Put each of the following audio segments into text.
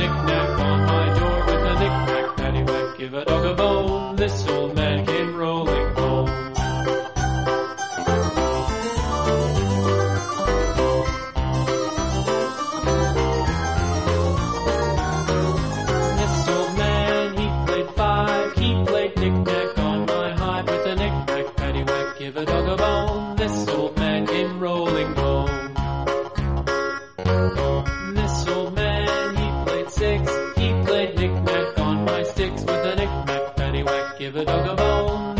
Nickname. He played knick-knack on my sticks with a knick-knack paddywhack. Give a dog a bone.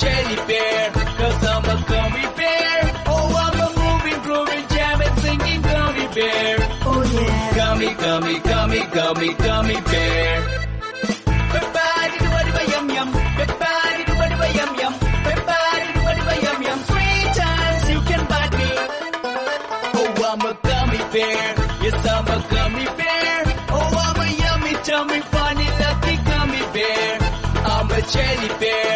jelly bear, cause I'm a gummy bear. Oh, I'm a moving, grooving, jamming, singing gummy bear. Oh yeah. Gummy, gummy, gummy, gummy, gummy bear. Yum yum, yum yum, yum yum. Three times you can bite me. Oh, I'm a gummy bear. Yes, I'm a gummy bear. Oh, I'm a yummy, tummy, funny, lucky gummy bear. I'm a jelly bear.